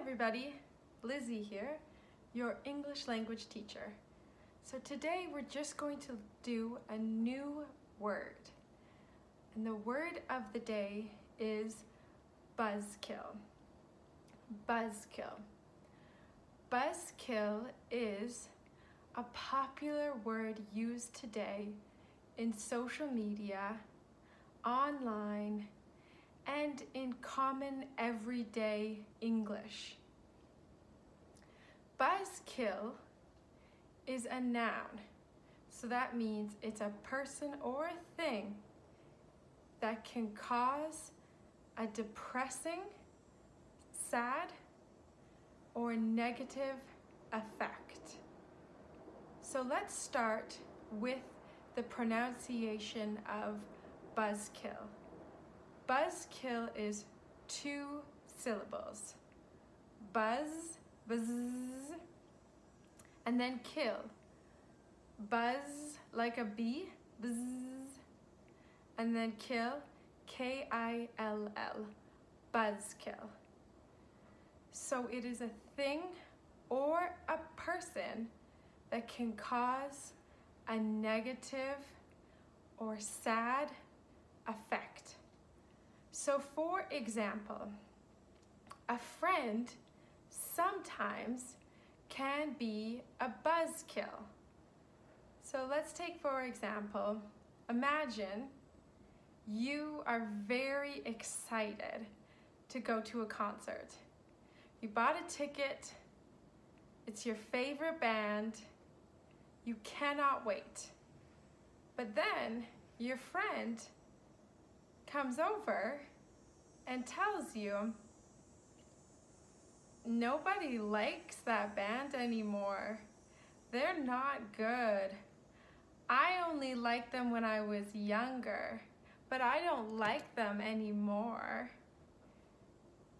everybody, Lizzie here, your English language teacher. So today we're just going to do a new word. And the word of the day is buzzkill. Buzzkill. Buzzkill is a popular word used today in social media, online, and in common everyday English. Buzzkill is a noun, so that means it's a person or a thing that can cause a depressing, sad, or negative effect. So let's start with the pronunciation of buzzkill. Buzzkill is two syllables. Buzz, buzz, and then kill. Buzz like a bee, buzz, and then kill, K-I-L-L, buzzkill. So it is a thing or a person that can cause a negative or sad effect. So for example, a friend sometimes can be a buzzkill. So let's take for example, imagine you are very excited to go to a concert. You bought a ticket, it's your favorite band, you cannot wait. But then your friend comes over and tells you nobody likes that band anymore. They're not good. I only liked them when I was younger, but I don't like them anymore.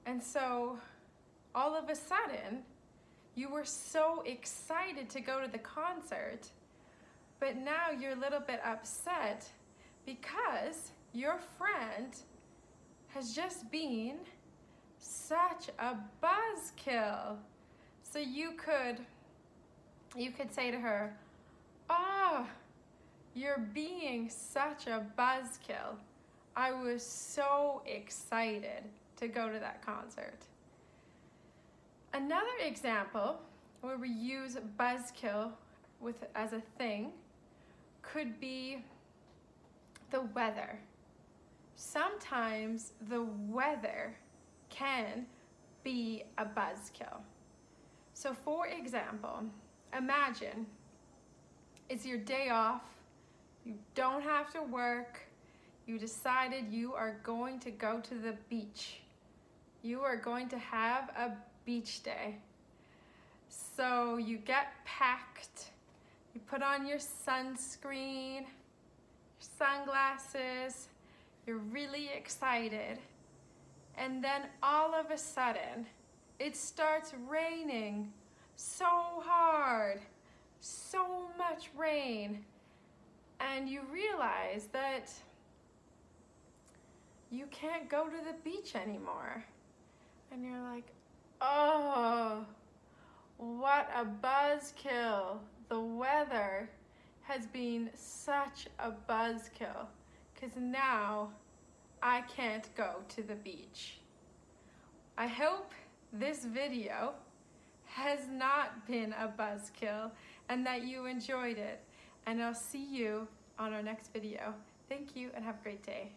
And so all of a sudden, you were so excited to go to the concert, but now you're a little bit upset because your friend has just been such a buzzkill. So you could you could say to her, "Oh, you're being such a buzzkill. I was so excited to go to that concert." Another example where we use buzzkill with as a thing could be the weather. Sometimes the weather can be a buzzkill. So for example, imagine it's your day off, you don't have to work, you decided you are going to go to the beach. You are going to have a beach day. So you get packed, you put on your sunscreen, your sunglasses, you're really excited. And then all of a sudden, it starts raining so hard, so much rain. And you realize that you can't go to the beach anymore. And you're like, Oh, what a buzzkill. The weather has been such a buzzkill because now I can't go to the beach. I hope this video has not been a buzzkill and that you enjoyed it. And I'll see you on our next video. Thank you and have a great day.